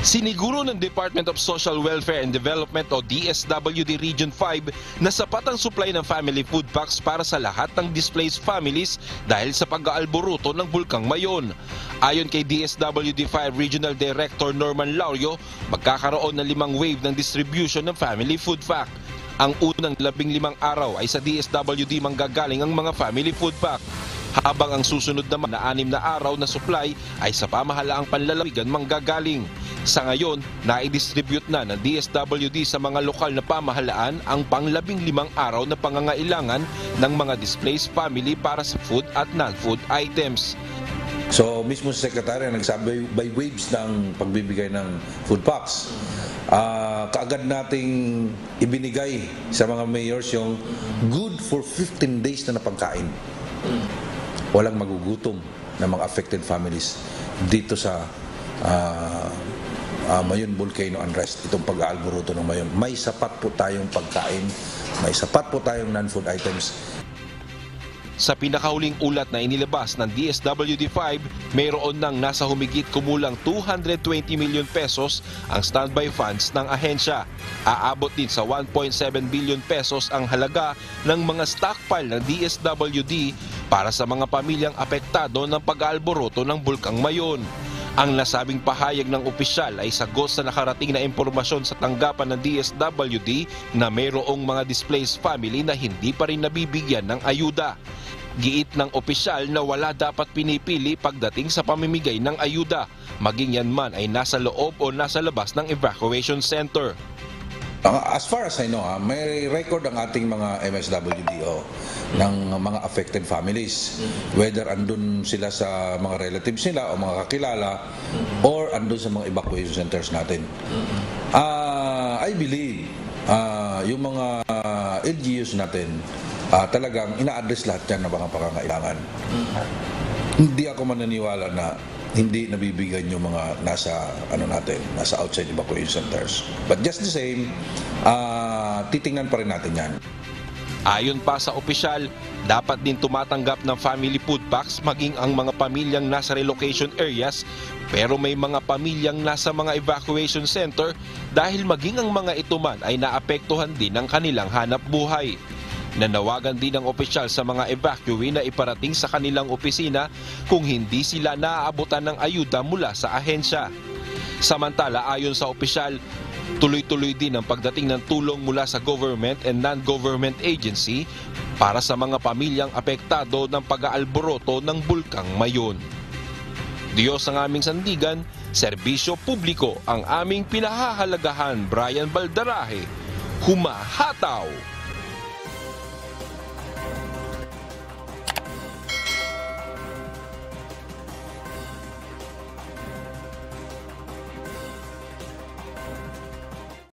Siniguro ng Department of Social Welfare and Development o DSWD Region 5 na sapat ang supply ng family food packs para sa lahat ng displaced families dahil sa pag-aalboruto ng Bulkang Mayon. Ayon kay DSWD 5 Regional Director Norman Laurio, magkakaroon ng limang wave ng distribution ng family food pack. Ang unang labing limang araw ay sa DSWD manggagaling ang mga family food pack. Habang ang susunod naman na anim na araw na supply ay sa pamahalaang panlalawigan manggagaling. Sa ngayon, nai-distribute na ng DSWD sa mga lokal na pamahalaan ang panglabing limang araw na pangangailangan ng mga displaced family para sa food at non-food items. So, mismo si Secretary nagsabi by waves ng pagbibigay ng food packs. Ah, kaagad nating ibinigay sa mga mayors yung good for 15 days na napagkain. Walang magugutom na mga affected families dito sa ah, ah, Mayon Volcano Unrest, itong pag-aalboruto ng Mayon. May sapat po tayong pagkain, may sapat po tayong non-food items Sa pinakahuling ulat na inilabas ng DSWD-5, mayroon nang nasa humigit kumulang 220 million pesos ang standby funds ng ahensya. Aabot din sa 1.7 billion pesos ang halaga ng mga stockpile ng DSWD para sa mga pamilyang apektado ng pag-aalboroto ng Bulkang Mayon. Ang nasabing pahayag ng opisyal ay sagot sa nakarating na impormasyon sa tanggapan ng DSWD na mayroong mga displaced family na hindi pa rin nabibigyan ng ayuda. Giit ng opisyal na wala dapat pinipili pagdating sa pamimigay ng ayuda, maging yan man ay nasa loob o nasa labas ng evacuation center. Uh, As far as I know, ha, may record ang ating mga MSWDO ng mga affected families. Whether andun sila sa mga relatives nila o mga kakilala or andun sa mga evacuation centers natin. Ah, I believe ah, yung mga LGUs natin ah, talagang ina-address lahat yan ng mga pangangailangan. Hindi ako mananiwala na hindi nabibigyan yung mga nasa ano natin, nasa outside evacuation centers. But just the same, ah titingnan pa rin natin 'yan. Ayon pa sa opisyal, dapat din tumatanggap ng family food packs maging ang mga pamilyang nasa relocation areas pero may mga pamilyang nasa mga evacuation center dahil maging ang mga ito man ay naapektuhan din ng kanilang hanap buhay. Nanawagan din ng opisyal sa mga evacuee na iparating sa kanilang opisina kung hindi sila naaabutan ng ayuda mula sa ahensya. Samantala ayon sa opisyal, tuloy-tuloy din ang pagdating ng tulong mula sa government and non-government agency para sa mga pamilyang apektado ng pag-aalboroto ng Bulkang Mayon. Diyos ang aming sandigan, serbisyo publiko ang aming pinahahalagahan Brian Baldarahe, humahataw